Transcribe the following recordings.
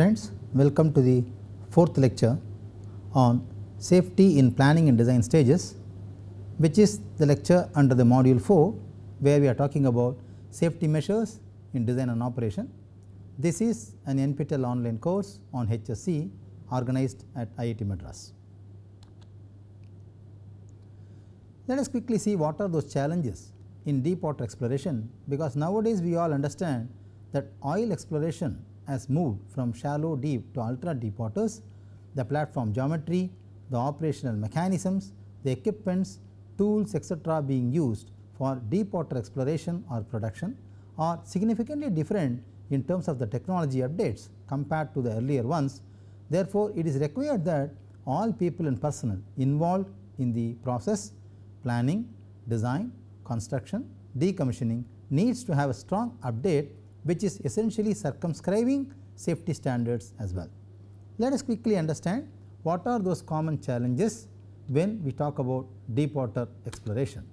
Friends, welcome to the fourth lecture on safety in planning and design stages which is the lecture under the module 4 where we are talking about safety measures in design and operation. This is an NPTEL online course on HSE organized at IIT Madras. Let us quickly see what are those challenges in deep water exploration because nowadays we all understand that oil exploration has moved from shallow deep to ultra deep waters, the platform geometry, the operational mechanisms, the equipments, tools etc. being used for deep water exploration or production are significantly different in terms of the technology updates compared to the earlier ones. Therefore, it is required that all people and personnel involved in the process planning, design, construction, decommissioning needs to have a strong update which is essentially circumscribing safety standards as well. Let us quickly understand what are those common challenges when we talk about deep water exploration.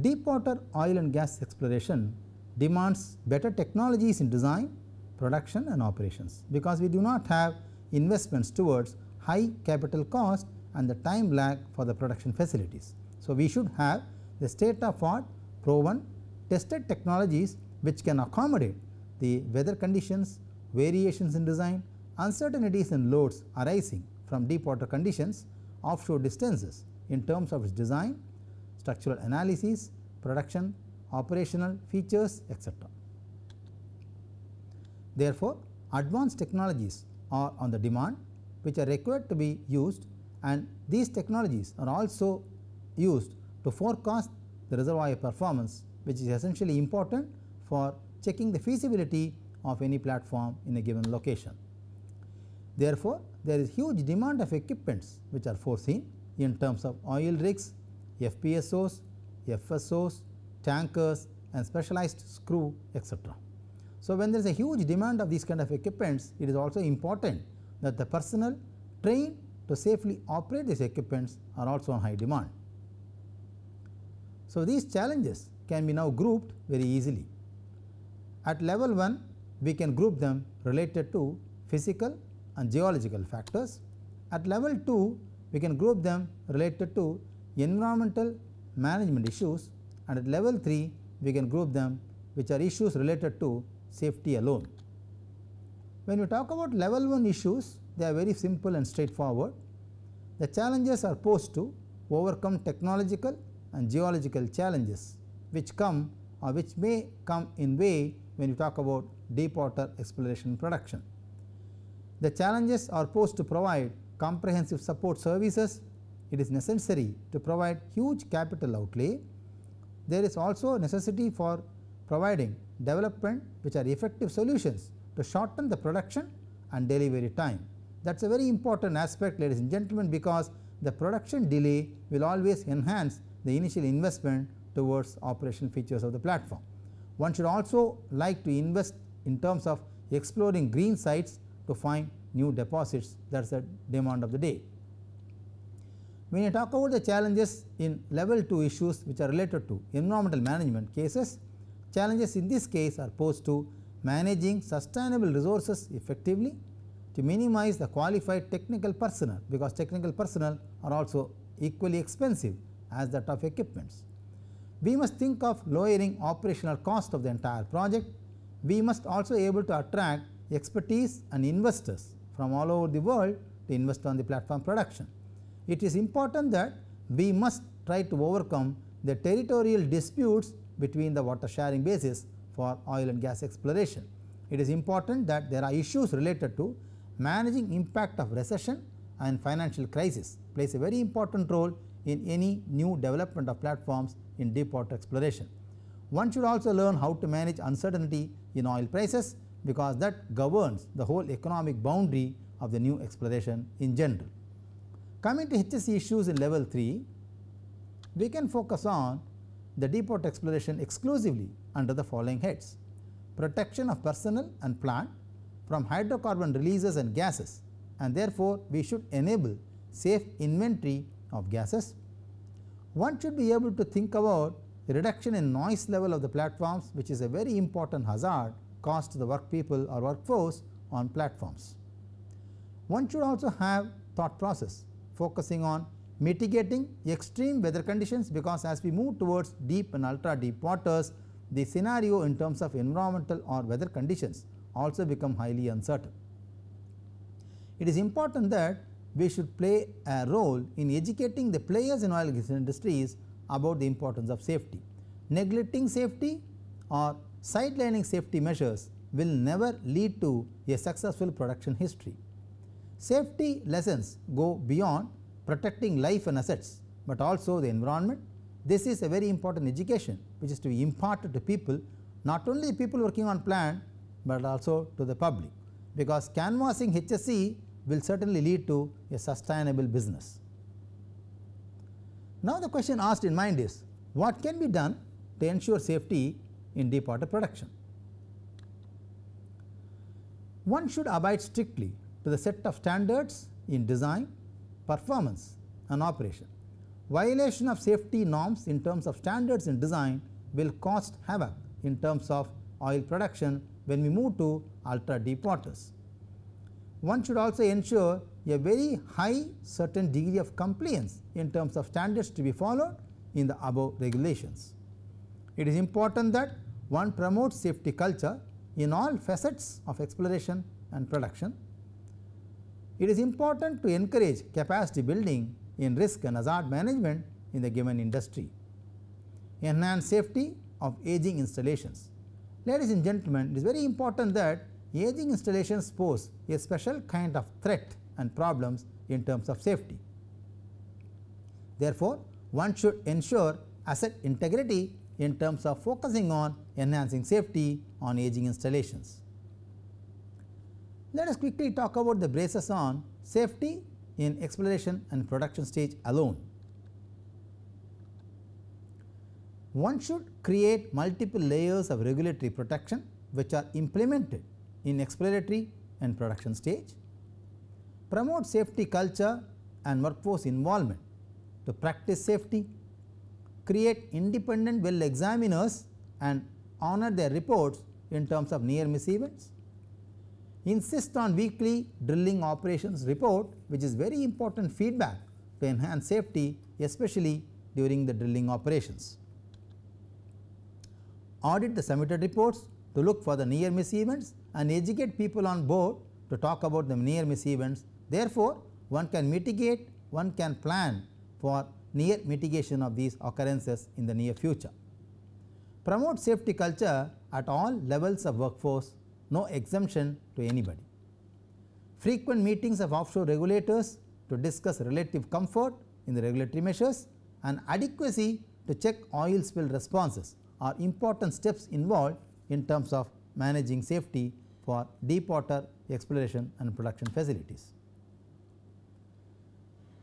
Deep water oil and gas exploration demands better technologies in design, production and operations because we do not have investments towards high capital cost and the time lag for the production facilities. So, we should have the state of art proven tested technologies which can accommodate the weather conditions, variations in design, uncertainties in loads arising from deep water conditions, offshore distances in terms of its design, structural analysis, production, operational features etc. Therefore, advanced technologies are on the demand which are required to be used and these technologies are also used to forecast the reservoir performance which is essentially important for checking the feasibility of any platform in a given location. Therefore, there is huge demand of equipments which are foreseen in terms of oil rigs, FPSOs, FSOs, tankers and specialized screw etc. So, when there is a huge demand of these kind of equipments, it is also important that the personnel trained to safely operate these equipments are also on high demand. So, these challenges can be now grouped very easily. At level 1, we can group them related to physical and geological factors. At level 2, we can group them related to environmental management issues and at level 3, we can group them which are issues related to safety alone. When we talk about level 1 issues, they are very simple and straightforward. The challenges are posed to overcome technological and geological challenges which come or which may come in way when you talk about deep water exploration production. The challenges are posed to provide comprehensive support services, it is necessary to provide huge capital outlay. There is also a necessity for providing development which are effective solutions to shorten the production and delivery time. That is a very important aspect ladies and gentlemen because the production delay will always enhance the initial investment towards operational features of the platform. One should also like to invest in terms of exploring green sites to find new deposits that is the demand of the day. When you talk about the challenges in level 2 issues which are related to environmental management cases, challenges in this case are posed to managing sustainable resources effectively to minimize the qualified technical personnel because technical personnel are also equally expensive as that of equipments. We must think of lowering operational cost of the entire project. We must also able to attract expertise and investors from all over the world to invest on the platform production. It is important that we must try to overcome the territorial disputes between the water sharing bases for oil and gas exploration. It is important that there are issues related to managing impact of recession and financial crisis plays a very important role in any new development of platforms in deep water exploration. One should also learn how to manage uncertainty in oil prices because that governs the whole economic boundary of the new exploration in general. Coming to HSE issues in level 3, we can focus on the deep water exploration exclusively under the following heads. Protection of personnel and plant from hydrocarbon releases and gases and therefore, we should enable safe inventory of gases. One should be able to think about the reduction in noise level of the platforms which is a very important hazard caused to the work people or workforce on platforms. One should also have thought process focusing on mitigating extreme weather conditions because as we move towards deep and ultra deep waters the scenario in terms of environmental or weather conditions also become highly uncertain. It is important that we should play a role in educating the players in oil gas industries about the importance of safety. Neglecting safety or sidelining safety measures will never lead to a successful production history. Safety lessons go beyond protecting life and assets, but also the environment. This is a very important education which is to be imparted to people not only people working on plant, but also to the public because canvassing HSE will certainly lead to a sustainable business. Now the question asked in mind is what can be done to ensure safety in deep water production? One should abide strictly to the set of standards in design, performance and operation. Violation of safety norms in terms of standards in design will cause havoc in terms of oil production when we move to ultra deep waters. One should also ensure a very high certain degree of compliance in terms of standards to be followed in the above regulations. It is important that one promotes safety culture in all facets of exploration and production. It is important to encourage capacity building in risk and hazard management in the given industry. Enhance safety of aging installations. Ladies and gentlemen, it is very important that aging installations pose a special kind of threat and problems in terms of safety. Therefore, one should ensure asset integrity in terms of focusing on enhancing safety on aging installations. Let us quickly talk about the braces on safety in exploration and production stage alone. One should create multiple layers of regulatory protection which are implemented in exploratory and production stage, promote safety culture and workforce involvement to practice safety, create independent well examiners and honor their reports in terms of near miss events, insist on weekly drilling operations report which is very important feedback to enhance safety especially during the drilling operations. Audit the submitted reports to look for the near miss events and educate people on board to talk about the near miss events. Therefore, one can mitigate, one can plan for near mitigation of these occurrences in the near future. Promote safety culture at all levels of workforce, no exemption to anybody. Frequent meetings of offshore regulators to discuss relative comfort in the regulatory measures and adequacy to check oil spill responses are important steps involved in terms of managing safety for deep water exploration and production facilities.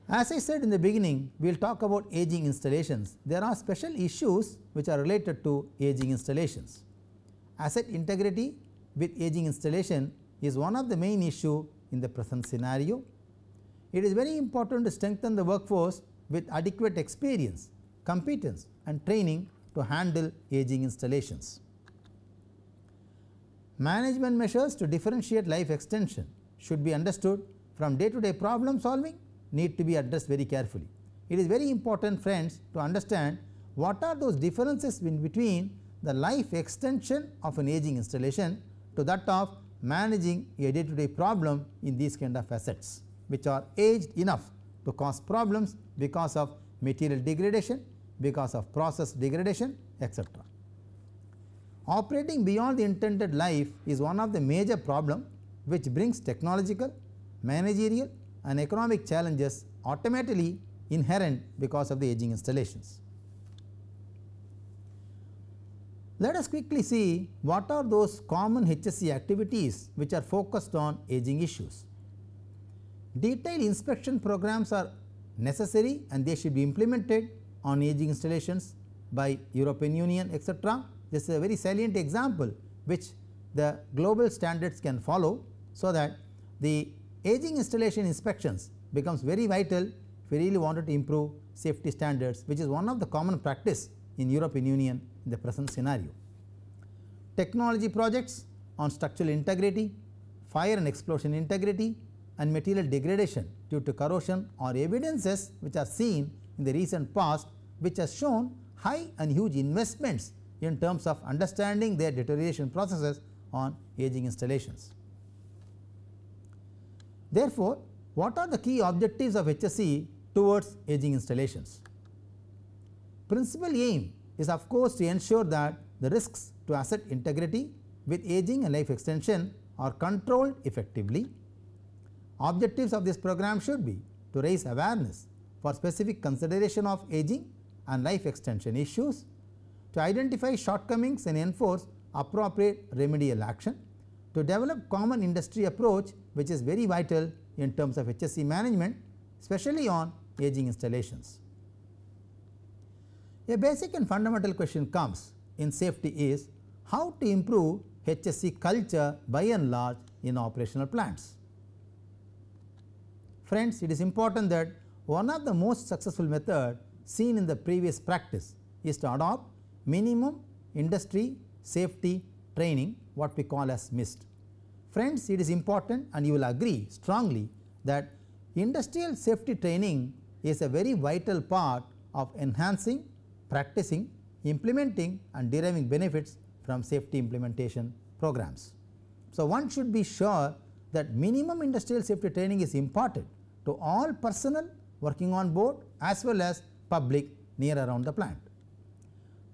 As I said in the beginning, we will talk about aging installations. There are special issues which are related to aging installations. Asset integrity with aging installation is one of the main issue in the present scenario. It is very important to strengthen the workforce with adequate experience, competence and training to handle aging installations. Management measures to differentiate life extension should be understood from day to day problem solving need to be addressed very carefully. It is very important friends to understand what are those differences in between the life extension of an aging installation to that of managing a day to day problem in these kind of assets which are aged enough to cause problems because of material degradation, because of process degradation etc. Operating beyond the intended life is one of the major problem which brings technological, managerial and economic challenges automatically inherent because of the aging installations. Let us quickly see what are those common HSE activities which are focused on aging issues. Detailed inspection programs are necessary and they should be implemented on aging installations by European Union etc this is a very salient example which the global standards can follow so that the aging installation inspections becomes very vital if we really wanted to improve safety standards which is one of the common practice in European Union in the present scenario. Technology projects on structural integrity, fire and explosion integrity and material degradation due to corrosion are evidences which are seen in the recent past which has shown high and huge investments in terms of understanding their deterioration processes on aging installations. Therefore, what are the key objectives of HSE towards aging installations? Principal aim is of course to ensure that the risks to asset integrity with aging and life extension are controlled effectively. Objectives of this program should be to raise awareness for specific consideration of aging and life extension issues, to identify shortcomings and enforce appropriate remedial action, to develop common industry approach which is very vital in terms of HSE management especially on aging installations. A basic and fundamental question comes in safety is how to improve HSE culture by and large in operational plants. Friends, it is important that one of the most successful method seen in the previous practice is to adopt minimum industry safety training what we call as MIST. Friends, it is important and you will agree strongly that industrial safety training is a very vital part of enhancing, practicing, implementing and deriving benefits from safety implementation programs. So, one should be sure that minimum industrial safety training is imparted to all personnel working on board as well as public near around the plant.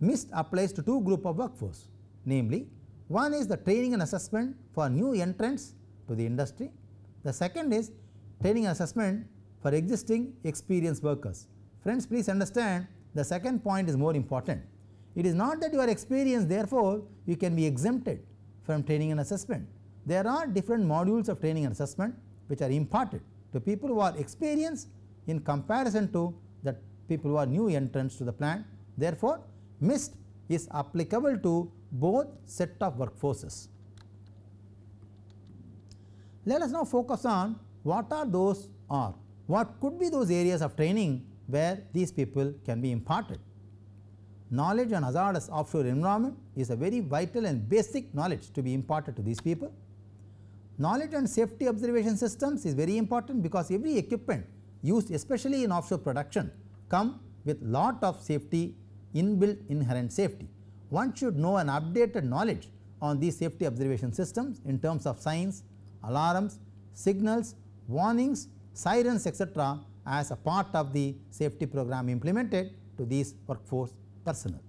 MIST applies to two group of workforce namely one is the training and assessment for new entrants to the industry. The second is training and assessment for existing experienced workers. Friends please understand the second point is more important. It is not that you are experienced therefore, you can be exempted from training and assessment. There are different modules of training and assessment which are imparted to people who are experienced in comparison to the people who are new entrants to the plant. Therefore, MIST is applicable to both set of workforces. Let us now focus on what are those or what could be those areas of training where these people can be imparted. Knowledge on hazardous offshore environment is a very vital and basic knowledge to be imparted to these people. Knowledge on safety observation systems is very important because every equipment used especially in offshore production come with lot of safety inbuilt inherent safety. One should know an updated knowledge on these safety observation systems in terms of signs, alarms, signals, warnings, sirens etc., as a part of the safety program implemented to these workforce personnel.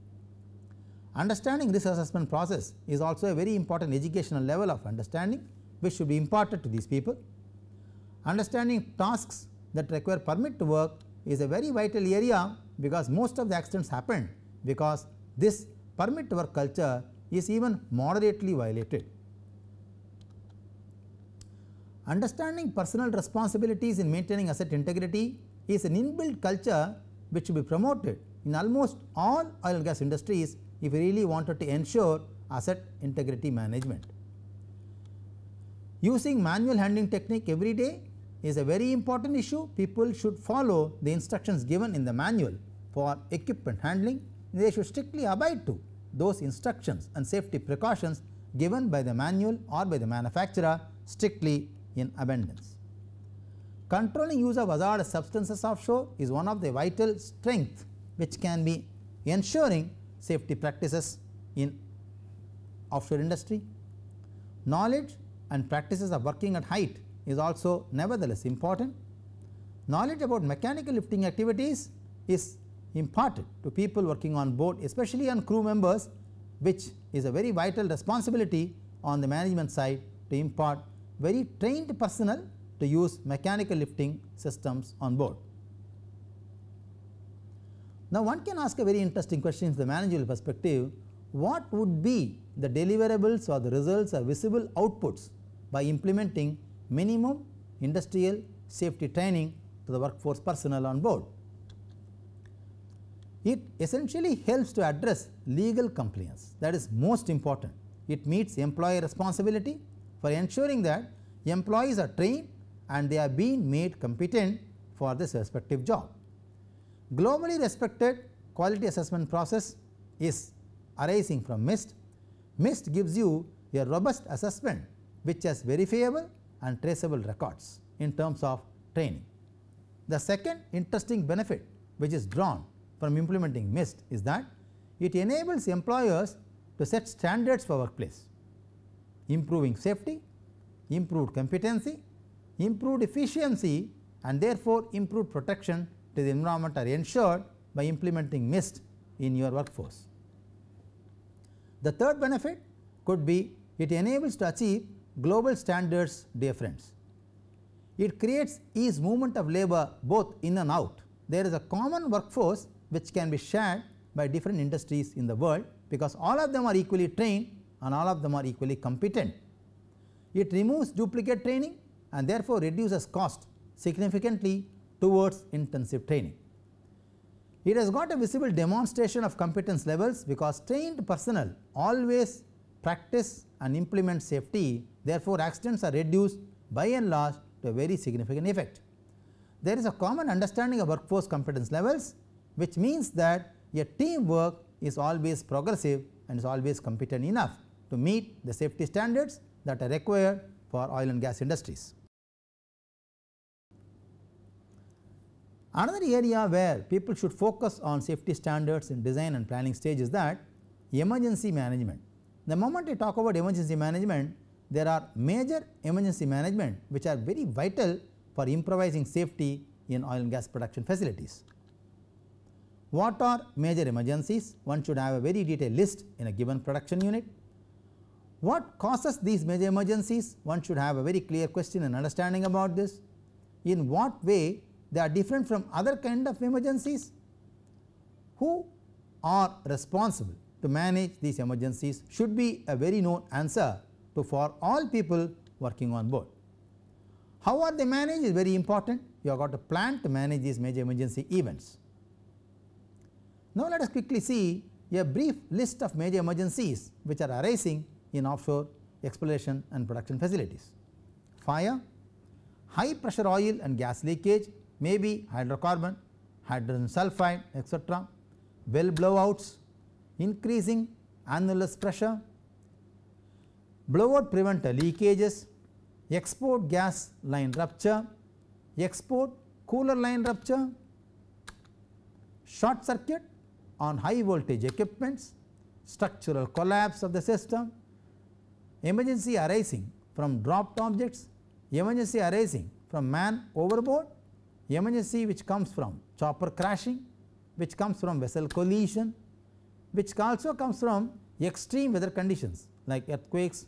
Understanding risk assessment process is also a very important educational level of understanding which should be imparted to these people. Understanding tasks that require permit to work is a very vital area because most of the accidents happened because this permit work culture is even moderately violated. Understanding personal responsibilities in maintaining asset integrity is an inbuilt culture which should be promoted in almost all oil and gas industries if we really wanted to ensure asset integrity management. Using manual handling technique every day is a very important issue. People should follow the instructions given in the manual for equipment handling. They should strictly abide to those instructions and safety precautions given by the manual or by the manufacturer strictly in abundance. Controlling use of hazardous substances offshore is one of the vital strength which can be ensuring safety practices in offshore industry. Knowledge and practices of working at height is also nevertheless important. Knowledge about mechanical lifting activities is imparted to people working on board especially on crew members which is a very vital responsibility on the management side to impart very trained personnel to use mechanical lifting systems on board. Now, one can ask a very interesting question from the managerial perspective what would be the deliverables or the results or visible outputs by implementing minimum industrial safety training to the workforce personnel on board. It essentially helps to address legal compliance that is most important. It meets employer responsibility for ensuring that employees are trained and they are being made competent for this respective job. Globally respected quality assessment process is arising from MIST. MIST gives you a robust assessment which has verifiable and traceable records in terms of training. The second interesting benefit which is drawn from implementing MIST is that it enables employers to set standards for workplace, improving safety, improved competency, improved efficiency and therefore improved protection to the environment are ensured by implementing MIST in your workforce. The third benefit could be it enables to achieve global standards dear friends. It creates ease movement of labor both in and out. There is a common workforce which can be shared by different industries in the world because all of them are equally trained and all of them are equally competent. It removes duplicate training and therefore reduces cost significantly towards intensive training. It has got a visible demonstration of competence levels because trained personnel always practice and implement safety therefore, accidents are reduced by and large to a very significant effect. There is a common understanding of workforce competence levels which means that a teamwork is always progressive and is always competent enough to meet the safety standards that are required for oil and gas industries. Another area where people should focus on safety standards in design and planning stage is that emergency management. The moment we talk about emergency management, there are major emergency management which are very vital for improvising safety in oil and gas production facilities. What are major emergencies? One should have a very detailed list in a given production unit. What causes these major emergencies? One should have a very clear question and understanding about this. In what way they are different from other kind of emergencies? Who are responsible to manage these emergencies should be a very known answer to for all people working on board. How are they managed is very important. You have got a plan to manage these major emergency events. Now, let us quickly see a brief list of major emergencies which are arising in offshore exploration and production facilities. Fire, high pressure oil and gas leakage may be hydrocarbon, hydrogen sulfide etc., well blowouts, increasing annulus pressure, blowout preventer leakages, export gas line rupture, export cooler line rupture, short circuit on high voltage equipments, structural collapse of the system, emergency arising from dropped objects, emergency arising from man overboard, emergency which comes from chopper crashing, which comes from vessel collision, which also comes from extreme weather conditions like earthquakes,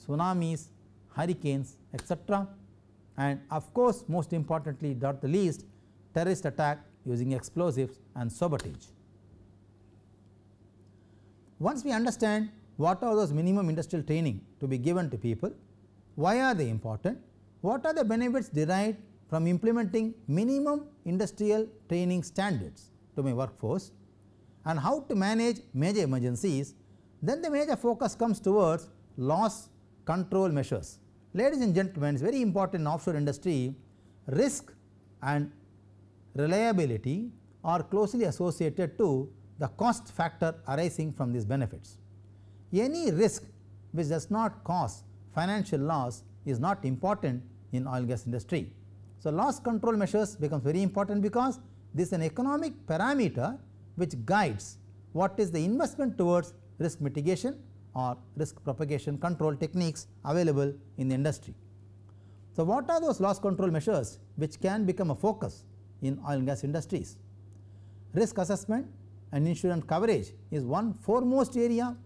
tsunamis, hurricanes etc. and of course, most importantly not the least terrorist attack using explosives and sabotage. Once we understand what are those minimum industrial training to be given to people, why are they important, what are the benefits derived from implementing minimum industrial training standards to my workforce and how to manage major emergencies, then the major focus comes towards loss control measures. Ladies and gentlemen, it is very important in offshore industry, risk and reliability are closely associated to the cost factor arising from these benefits. Any risk which does not cause financial loss is not important in oil gas industry. So, loss control measures becomes very important because this is an economic parameter which guides what is the investment towards risk mitigation or risk propagation control techniques available in the industry. So, what are those loss control measures which can become a focus in oil and gas industries? Risk assessment and insurance coverage is one foremost area.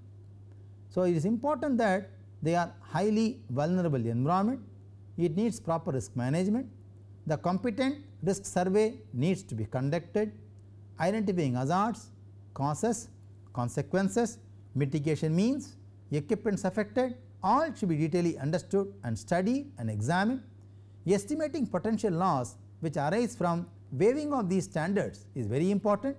So, it is important that they are highly vulnerable environment, it needs proper risk management, the competent risk survey needs to be conducted, identifying hazards, causes, consequences, mitigation means, equipments affected all should be detailedly understood and studied and examined. Estimating potential loss which arise from waiving of these standards is very important.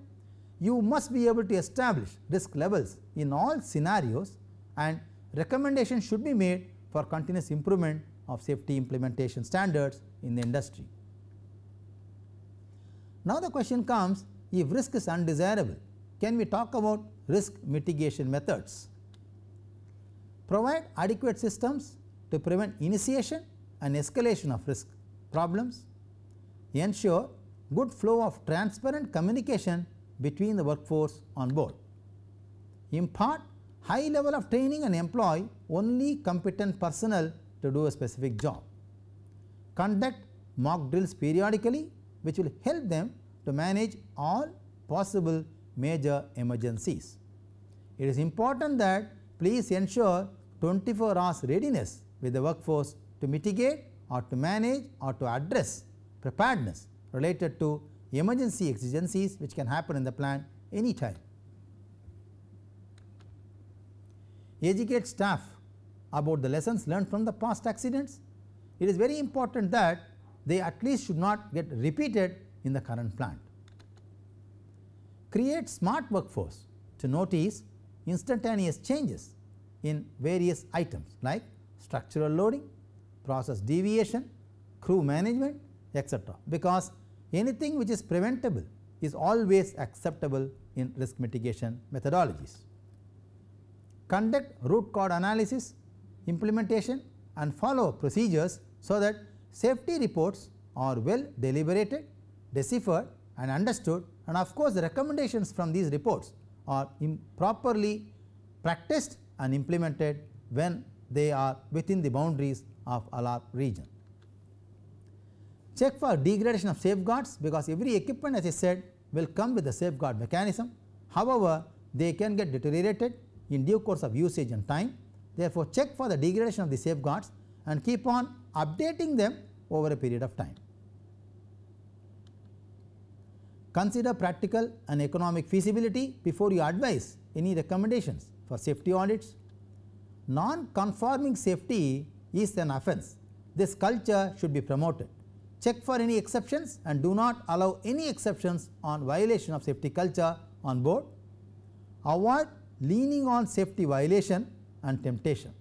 You must be able to establish risk levels in all scenarios and recommendations should be made for continuous improvement of safety implementation standards in the industry. Now, the question comes if risk is undesirable, can we talk about risk mitigation methods? Provide adequate systems to prevent initiation and escalation of risk problems, ensure good flow of transparent communication between the workforce on board, impart high level of training and employ only competent personnel to do a specific job, conduct mock drills periodically which will help them to manage all possible major emergencies. It is important that please ensure 24 hours readiness with the workforce to mitigate or to manage or to address preparedness related to emergency exigencies which can happen in the plant any time. Educate staff about the lessons learned from the past accidents. It is very important that they at least should not get repeated in the current plant. Create smart workforce to notice instantaneous changes in various items like structural loading, process deviation, crew management etc. because anything which is preventable is always acceptable in risk mitigation methodologies. Conduct root cause analysis, implementation and follow procedures so that safety reports are well deliberated, deciphered and understood and of course, the recommendations from these reports are properly practiced and implemented when they are within the boundaries of alarm region. Check for degradation of safeguards because every equipment as I said will come with a safeguard mechanism. However, they can get deteriorated in due course of usage and time. Therefore, check for the degradation of the safeguards and keep on updating them over a period of time. Consider practical and economic feasibility before you advise any recommendations for safety audits. Non-conforming safety is an offence. This culture should be promoted. Check for any exceptions and do not allow any exceptions on violation of safety culture on board. Avoid leaning on safety violation and temptation.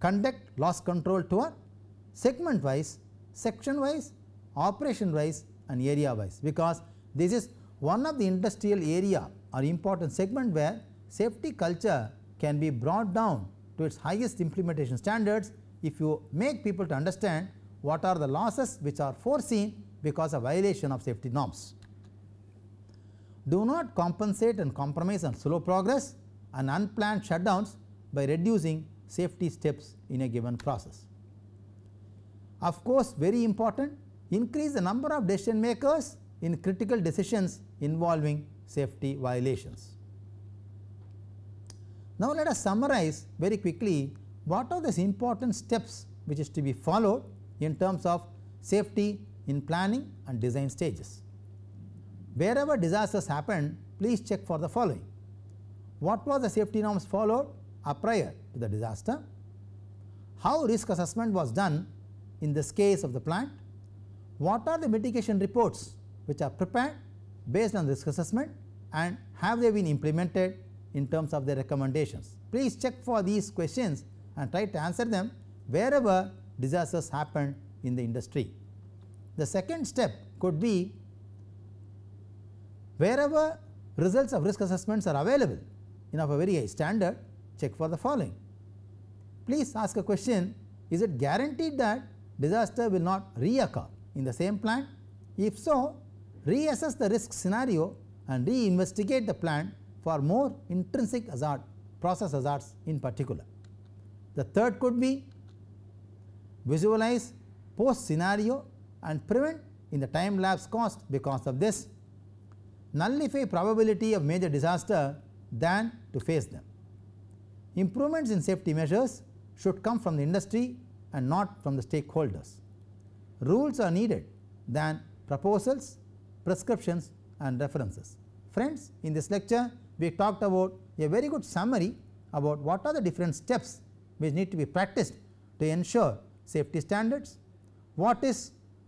Conduct loss control tour segment wise, section wise, operation wise and area wise because this is one of the industrial area or important segment where safety culture can be brought down to its highest implementation standards if you make people to understand what are the losses which are foreseen because of violation of safety norms. Do not compensate and compromise on slow progress and unplanned shutdowns by reducing safety steps in a given process. Of course, very important increase the number of decision makers in critical decisions involving safety violations. Now, let us summarize very quickly what are the important steps which is to be followed in terms of safety in planning and design stages. Wherever disasters happen, please check for the following. What was the safety norms followed prior to the disaster? How risk assessment was done in this case of the plant? What are the mitigation reports which are prepared based on risk assessment and have they been implemented in terms of their recommendations. Please check for these questions and try to answer them wherever disasters happen in the industry. The second step could be wherever results of risk assessments are available in of a very high standard check for the following. Please ask a question is it guaranteed that disaster will not reoccur in the same plant? If so reassess the risk scenario and reinvestigate the plant for more intrinsic hazard process hazards in particular. The third could be visualize post scenario and prevent in the time lapse cost because of this nullify probability of major disaster than to face them. Improvements in safety measures should come from the industry and not from the stakeholders. Rules are needed than proposals prescriptions and references. Friends, in this lecture we talked about a very good summary about what are the different steps which need to be practiced to ensure safety standards, what is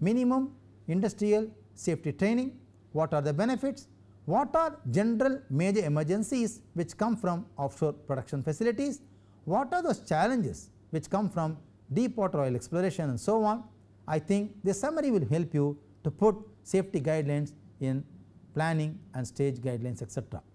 minimum industrial safety training, what are the benefits, what are general major emergencies which come from offshore production facilities, what are those challenges which come from deep water oil exploration and so on. I think this summary will help you to put safety guidelines in planning and stage guidelines etc.